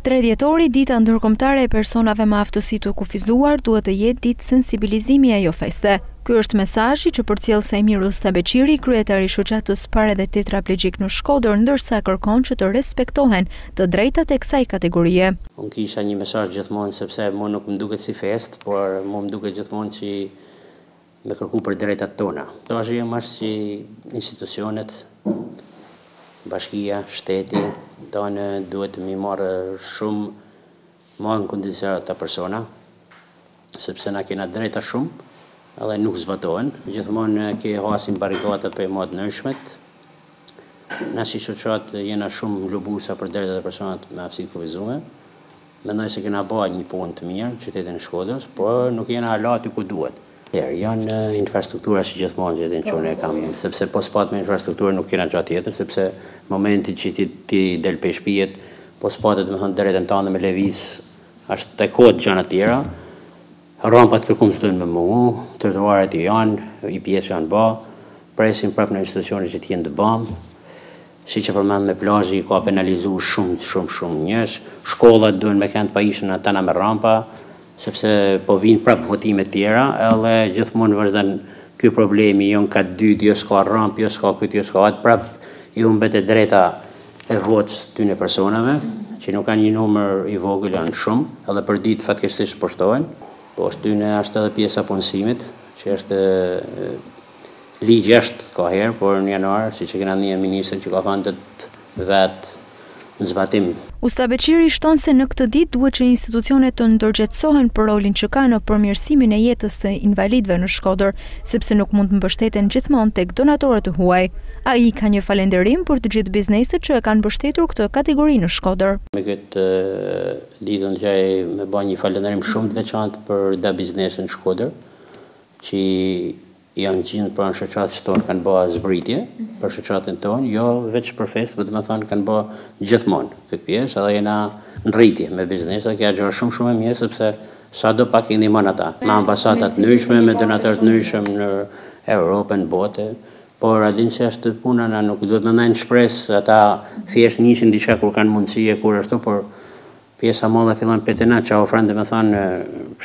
Tre dhjetori, Dita Ndërkombëtare e Personave me Aftësi të Kufizuar, duhet të jetë ditë sensibilizimi e jo feste. Ky është mesazhi që përcjell Saimir Usta Beqiri, kryetar i Shoqatës Para dhe Tetraplegjikë në Shkodër, ndërsa kërkon që të respektohen të drejtat e kësaj kategorie. Unë kisha një mesazh gjithmonë sepse mua nuk më duket si festë, por mua më duket gjithmonë që me kërku për drejtat tona. Mesazhi jem asht që institucionet, bashkia, shteti, tanë duhet me i marrë shumë ma në konsideratë këta persona, sepse na kena drejta shumë edhe nuk zbatohen, gjithmonë ke hasim barrikata për ma të ndryshmet. Na si shoqatë jena shumë lobues për drejtat e personave me aftësi të kufizume, Mendoj se kena ba nji punë të mirë në qytetin e Shkodrës, po nuk jena hala ty aty ku duhet. Tjerë, janë infrastruktura si gjithmonë që e din që unë e kam, sepse po s'patëm infrastrukturë nuk kena gja tjetër, sepse momenti që ti del prej shpijet, po s'pate domethënë drejtën tande me levizë, asht e kotë gjanat tjera, Rrampat kërkun s'duhen me mungu, trotuaret i janë, nji pjesë janë ba, presim prap në institucione që të jenë të bamë, siç e përmenda me plazhi ka penalizu shumë shumë shumë njerz, shkollat duhen me kenë të pajisun tana me rrampa, sepse po vijnë prap votimet tjera edhe gjithmonë vazhdon ky problemi jo n'kat dytë jo s'ka rampë jo s'ka këtë jo s'ka atë prap i humbet e drejta e votës tyne personave, që nuk janë një numër i vogël, janë shumë, edhe për ditë fatkeqësisht po shtohen, pos tyne është edhe pjesa e punësimit, që është ligj është kaherë, por në janar, siç e kena ndie një ministër që ka thënë do t'vihet në zbatim. Usta Beqiri shton se në këtë ditë duhet që institucionet të ndërgjegjësohen për rolin që ka në përmirësimin e jetës së invalidëve në Shkodër. Sepse nuk mund të mbështeten gjithmonë tek donatorët e huaj. Ai ka një falenderim për të gjithë bizneset që e kanë mbështetur këtë kategori në Shkodër. Në këtë ditë unë dëshiroj me ba një falenderim shumë të veçantë për do biznese në Shkodër që janë gjindë pranë shoqatës tonë kanë ba zbritje për shoqatën tonë jo veç për festë po domethënë kanë ba gjithmonë këtë pjesë edhe jena në rritje me biznese edhe kjo është gjë shumë shumë e mirë sepse Sado pak i ndihmon ata, me ambasada të ndryshme, me donatorë të ndryshëm në Europë e në botë, por a e din si asht puna na nuk duhet me ndejtë n'shpresë, ata thjesht nisin diçka kur kanë mundësi e kur ashtu, por pjesa e madhe fillon prej te ne, ça ofron domethënë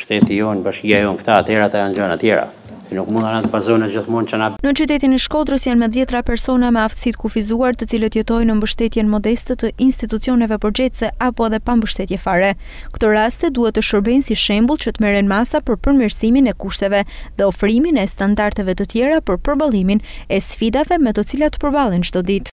shteti jonë, bashkia jonë këta, atëherë ata janë gjana tjera. Ti nuk mund të bazohesh gjithmonë që na. Në qytetin e Shkodrës janë me dhjetëra persona me aftësi të kufizuar të cilët jetojnë në mbështetjen modeste të institucioneve përgjegjëse apo edhe pa mbështetje fare. Këto raste duhet të shërbejnë si shembull që të merren masa për përmirësimin e kushteve dhe ofrimin e standardeve të tjera për përballimin e sfidave me të cilat përballen çdo ditë.